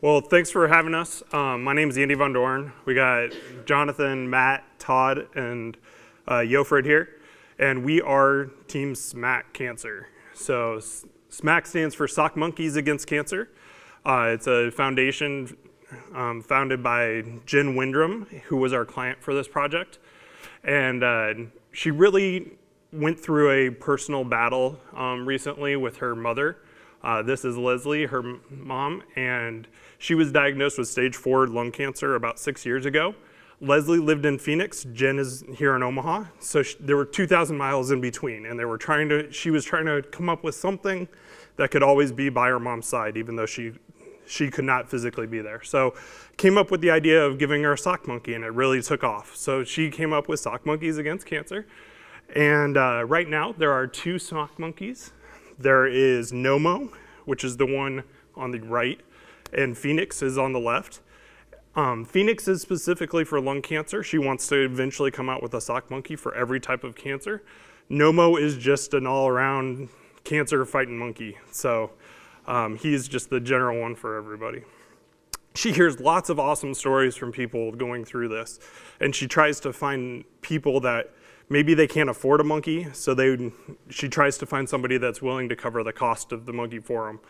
Well, thanks for having us. Um, my name is Andy Von Dorn. We got Jonathan, Matt, Todd, and uh, Yofred here, and we are Team SMAC Cancer. So SMAC stands for Sock Monkeys Against Cancer. Uh, it's a foundation um, founded by Jen Windrum, who was our client for this project, and uh, she really went through a personal battle um, recently with her mother. Uh, this is Leslie, her mom, and she was diagnosed with stage four lung cancer about six years ago. Leslie lived in Phoenix. Jen is here in Omaha. So she, there were 2,000 miles in between, and they were trying to. She was trying to come up with something that could always be by her mom's side, even though she she could not physically be there. So came up with the idea of giving her a sock monkey, and it really took off. So she came up with sock monkeys against cancer. And uh, right now, there are two sock monkeys. There is Nomo, which is the one on the right, and Phoenix is on the left. Um, Phoenix is specifically for lung cancer. She wants to eventually come out with a sock monkey for every type of cancer. Nomo is just an all-around cancer fighting monkey. So um, he's just the general one for everybody. She hears lots of awesome stories from people going through this, and she tries to find people that maybe they can't afford a monkey, so they, she tries to find somebody that's willing to cover the cost of the monkey for them.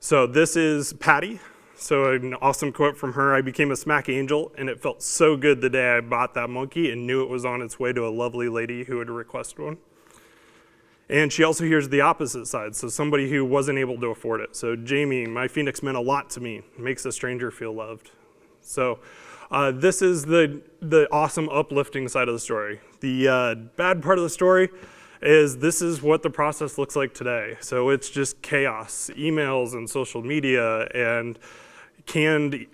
So this is Patty. So an awesome quote from her, I became a SMAC angel and it felt so good the day I bought that monkey and knew it was on its way to a lovely lady who would request one. And she also hears the opposite side, so somebody who wasn't able to afford it. So Jamie, my phoenix meant a lot to me, makes a stranger feel loved. So uh, this is the, the awesome uplifting side of the story. The uh, bad part of the story is this is what the process looks like today. So it's just chaos, emails and social media and canned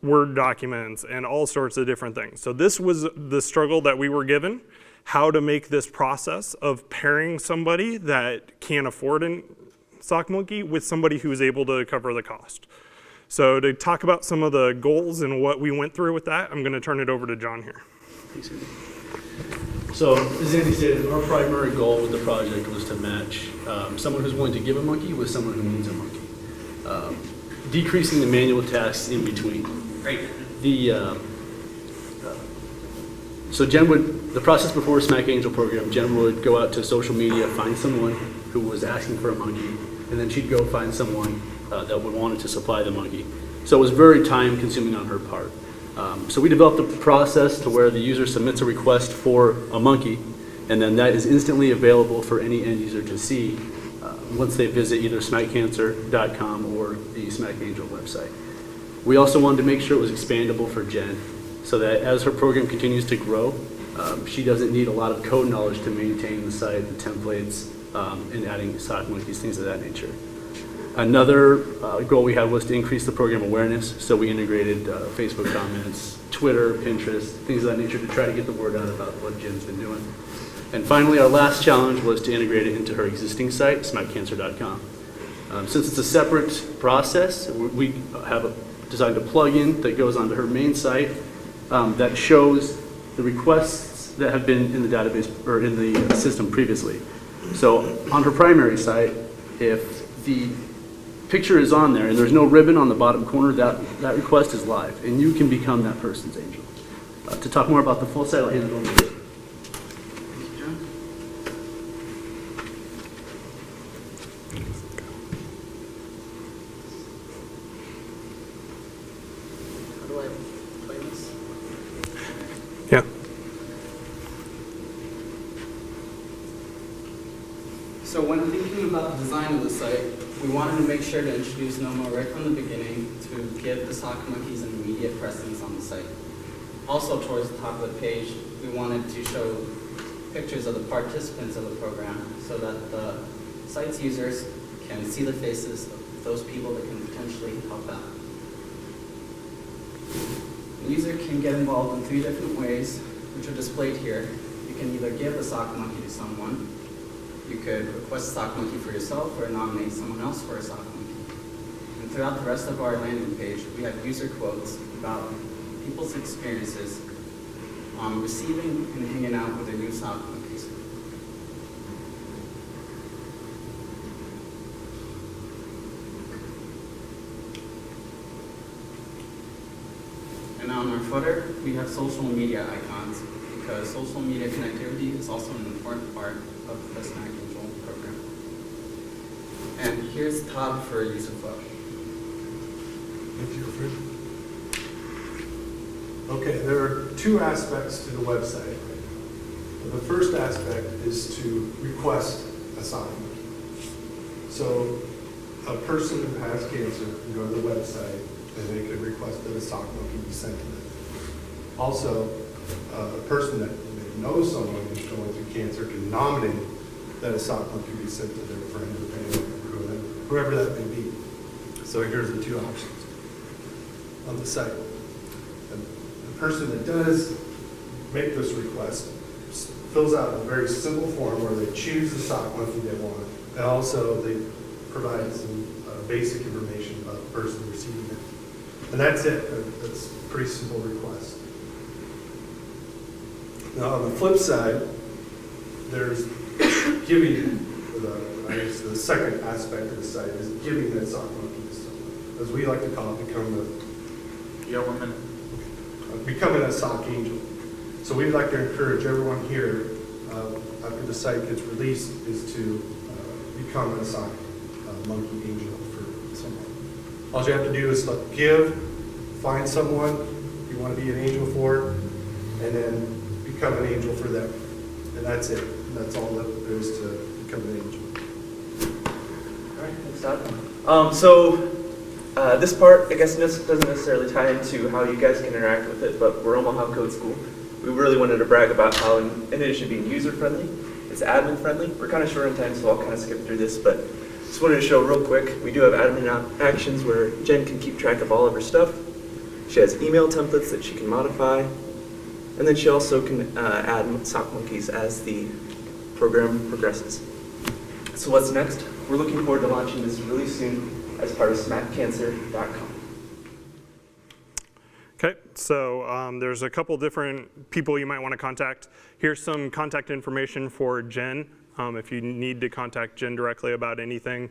Word documents and all sorts of different things. So this was the struggle that we were given, how to make this process of pairing somebody that can't afford a sock monkey with somebody who's able to cover the cost. So to talk about some of the goals and what we went through with that, I'm gonna turn it over to John here. So, as Andy said, our primary goal with the project was to match um, someone who's willing to give a monkey with someone who needs a monkey, um, decreasing the manual tasks in between. Right. The uh, so Jen would the process before SMAC Angel program. Jen would go out to social media, find someone who was asking for a monkey, and then she'd go find someone uh, that would wanted to supply the monkey. So it was very time consuming on her part. Um, so we developed a process to where the user submits a request for a monkey, and then that is instantly available for any end user to see uh, once they visit either smaccancer.com or the SMAC Angel website. We also wanted to make sure it was expandable for Jen, so that as her program continues to grow, um, she doesn't need a lot of code knowledge to maintain the site, the templates, um, and adding sock monkeys, things of that nature. Another uh, goal we had was to increase the program awareness, so we integrated uh, Facebook comments, Twitter, Pinterest, things of that nature to try to get the word out about what Jen's been doing. And finally, our last challenge was to integrate it into her existing site, smaccancer.com. Um, since it's a separate process, we have a, designed a plugin that goes onto her main site um, that shows the requests that have been in the database or in the system previously. So on her primary site, if the picture is on there and there's no ribbon on the bottom corner, that, that request is live and you can become that person's angel. Uh, to talk more about the full site, I'll hand it over to Yeah. So when thinking about the design of the site, we wanted to make sure to introduce Nomo right from the beginning to give the sock monkeys an immediate presence on the site. Also towards the top of the page, we wanted to show pictures of the participants of the program so that the site's users can see the faces of those people that can potentially help out. The user can get involved in three different ways, which are displayed here. You can either give a sock monkey to someone, you could request a sock monkey for yourself or nominate someone else for a sock monkey. And throughout the rest of our landing page, we have user quotes about people's experiences um, receiving and hanging out with their new sock monkeys. And on our footer, we have social media icons because social media connectivity is also an important part of the SMAC control program. And here's Todd for use of flow. Thank you. Okay, there are two aspects to the website. The first aspect is to request a monkey. So a person who has cancer can go to the website and they can request that a sock can be sent to them. Also, uh, a person that may know someone who's going through cancer can nominate that a sock monkey be sent to their friend or family, or whoever- that may be. So here's the two options on the site. And The person that does make this request fills out a very simple form where they choose the sock monkey they want. And also they provide some uh, basic information about the person receiving it. And that's it. That's a pretty simple request. Now, on the flip side, there's giving, the, I guess the second aspect of the site is giving that sock monkey to someone. As we like to call it, become the Yeah, one minute. becoming a sock angel. So we'd like to encourage everyone here, uh, after the site gets released, is to uh, become a sock uh, monkey angel for someone. All you have to do is like, give, find someone you want to be an angel for, and then become an angel for them. And that's it. That's all that there is to become an angel. All right. Um, so, uh, this part, I guess, doesn't necessarily tie into how you guys can interact with it, but we're Omaha Code School. We really wanted to brag about how, in, in addition being user-friendly, it's admin-friendly. We're kind of short on time, so I'll kind of skip through this, but just wanted to show real quick, we do have admin actions where Jen can keep track of all of her stuff. She has email templates that she can modify, and then she also can uh, add sock monkeys as the program progresses. So what's next? We're looking forward to launching this really soon as part of smaccancer.com. Okay, so um, there's a couple different people you might want to contact. Here's some contact information for Jen um, if you need to contact Jen directly about anything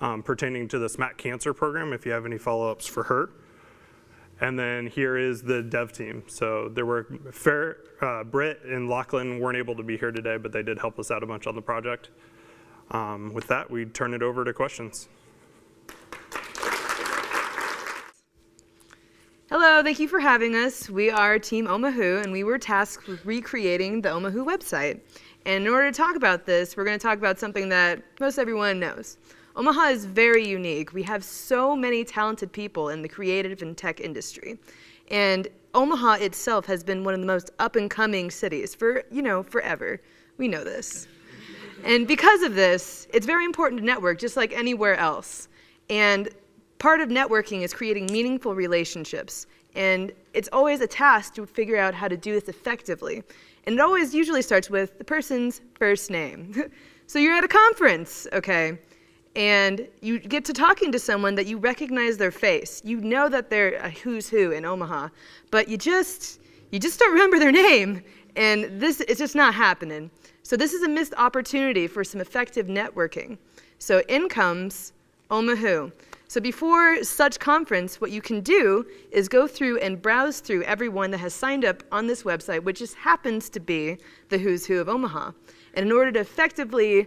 um, pertaining to the SMAC Cancer Program, if you have any follow-ups for her. And then here is the dev team. So there were Fair, uh, Britt and Lachlan weren't able to be here today, but they did help us out a bunch on the project. Um, with that, we turn it over to questions. Hello, thank you for having us. We are Team Omahu, and we were tasked with recreating the Omahu website. And in order to talk about this, we're going to talk about something that most everyone knows. Omaha is very unique. We have so many talented people in the creative and tech industry. And Omaha itself has been one of the most up and coming cities for, you know, forever. We know this. And because of this, it's very important to network just like anywhere else. And part of networking is creating meaningful relationships. And it's always a task to figure out how to do this effectively. And it always usually starts with the person's first name. so you're at a conference, okay? And you get to talking to someone that you recognize their face. You know that they're a who's who in Omaha, but you just you just don't remember their name. And this it's just not happening. So this is a missed opportunity for some effective networking. So in comes Omahu. So before such conference, what you can do is go through and browse through everyone that has signed up on this website, which just happens to be the who's who of Omaha. And in order to effectively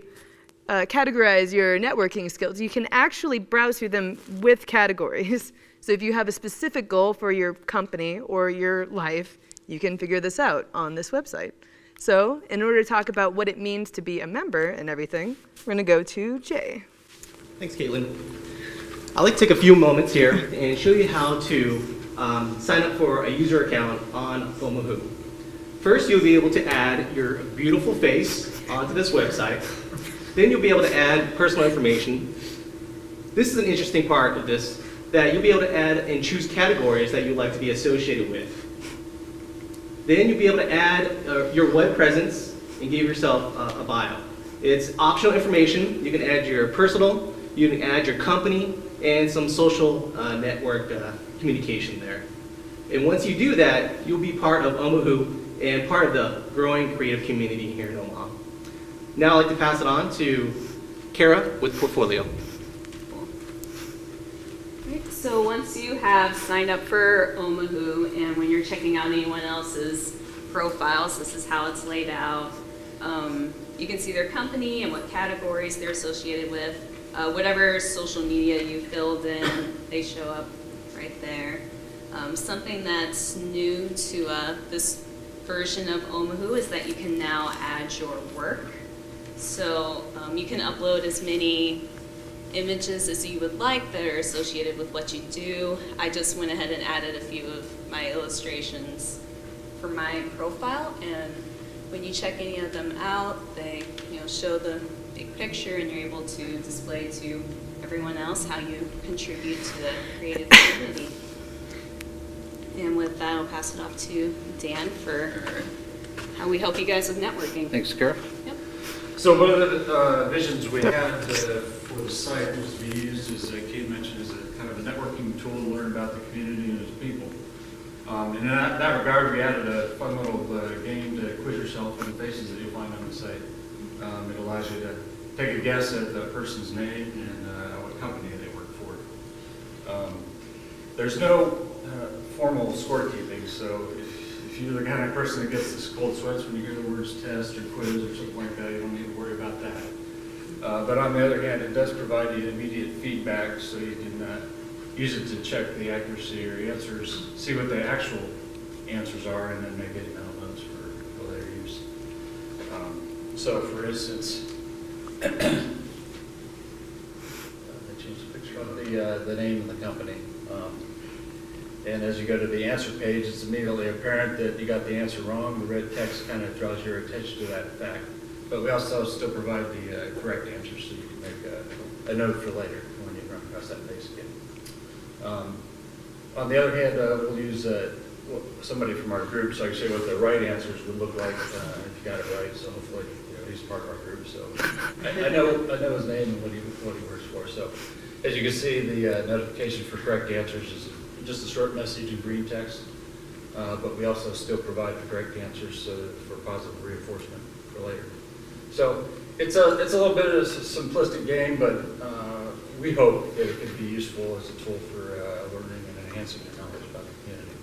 uh, categorize your networking skills, you can actually browse through them with categories. So if you have a specific goal for your company or your life, you can figure this out on this website. So in order to talk about what it means to be a member and everything, we're going to go to Jay. Thanks, Caitlin. I'd like to take a few moments here and show you how to um, sign up for a user account on Omahu. First, you'll be able to add your beautiful face onto this website. Then you'll be able to add personal information. This is an interesting part of this, that you'll be able to add and choose categories that you'd like to be associated with. Then you'll be able to add uh, your web presence and give yourself uh, a bio. It's optional information. You can add your personal, you can add your company, and some social uh, network uh, communication there. And once you do that, you'll be part of Omahu and part of the growing creative community here in Omaha. Now I'd like to pass it on to Kara with Portfolio. So once you have signed up for Omahu and when you're checking out anyone else's profiles, this is how it's laid out. Um, you can see their company and what categories they're associated with. Uh, whatever social media you filled in, they show up right there. Um, something that's new to uh, this version of Omahu is that you can now add your work. So um, you can upload as many images as you would like that are associated with what you do. I just went ahead and added a few of my illustrations for my profile and when you check any of them out, they you know show the big picture and you're able to display to everyone else how you contribute to the creative community. And with that, I'll pass it off to Dan for how we help you guys with networking. Thanks, Kara. So one of the uh, visions we had uh, for the site was to be used, as uh, Kate mentioned, as a kind of a networking tool to learn about the community and its people. Um, And in that that regard, we added a fun little uh, game to quiz yourself in the faces that you'll find on the site. Um, It allows you to take a guess at the person's name and uh, what company they work for. Um, There's no uh, formal scorekeeping, so if if you're the kind of person that gets this cold sweats when you hear the words test or quiz or something like that, you don't need to worry about that. Uh, But on the other hand, it does provide you immediate feedback, so you can uh, use it to check the accuracy or answers, see what the actual answers are, and then make it notes for for later use. Um, So for instance, uh, I changed the picture the, uh, the name of the company. And as you go to the answer page, it's immediately apparent that you got the answer wrong. The red text kind of draws your attention to that fact. But we also still provide the uh, correct answer, so you can make a, a note for later when you run across that page again. Um, On the other hand, uh, we'll use uh, somebody from our group, so I can show you what the right answers would look like uh, if you got it right. So hopefully, you know, he's part of our group, so I I know, I know his name and what he, what he works for. So as you can see, the uh, notification for correct answers is just a short message in green text, uh, but we also still provide the correct answers so that for positive reinforcement for later. So it's a, it's a little bit of a simplistic game, but uh, we hope that it can be useful as a tool for uh, learning and enhancing your knowledge about the community.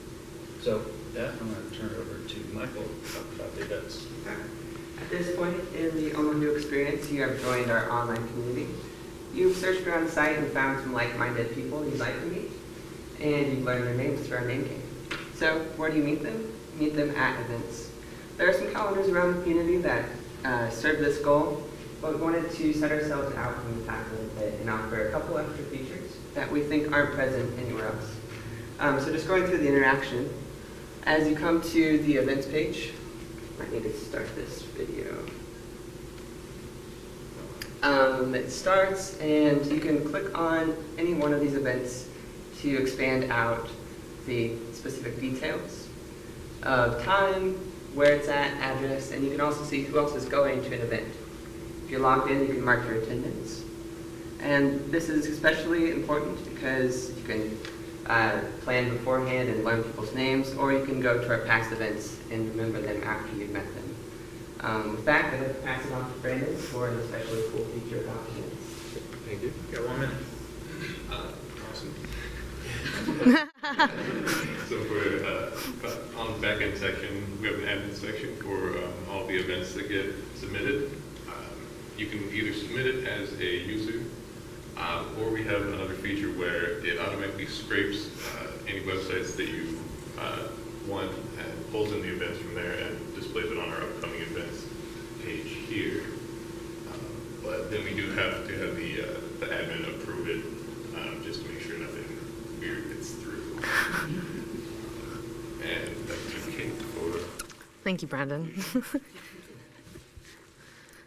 So with that, I'm going to turn it over to Michael to talk about the events. At this point in the Omaha experience, you have joined our online community. You've searched around the site and found some like-minded people you'd like to meet, and you've learned their names through our name game. So where do you meet them? Meet them at events. There are some calendars around the community that uh, serve this goal, but we wanted to set ourselves out from the pack a little bit and offer a couple extra features that we think aren't present anywhere else. Um, so just going through the interaction, as you come to the events page, I need to start this video. Um, it starts, and you can click on any one of these events to expand out the specific details of time, where it's at, address, and you can also see who else is going to an event. If you're logged in, you can mark your attendance. And this is especially important because you can uh, plan beforehand and learn people's names, or you can go to our past events and remember them after you've met them. Um, with that, I'm going to pass it on to Brandon for an especially cool feature about. Thank you. Got one minute. So for, uh, on the back end section, we have an admin section for um, all the events that get submitted. Um, You can either submit it as a user, uh, or we have another feature where it automatically scrapes uh, any websites that you uh, want and pulls in the events from there and displays it on our upcoming events page here. Um, But then we do have to have the, uh, the admin approve it, um, just to make sure Thank you, Brandon.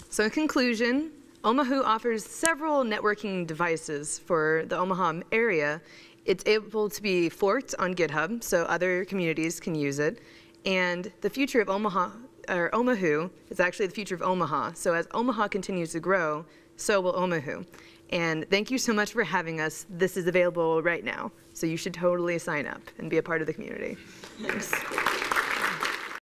so, in conclusion, Omahu offers several networking devices for the Omaha area. It's able to be forked on GitHub, so other communities can use it. And the future of Omaha, or Omahu, is actually the future of Omaha. So, as Omaha continues to grow, so will Omahu. And thank you so much for having us. This is available right now, so you should totally sign up and be a part of the community. Thanks.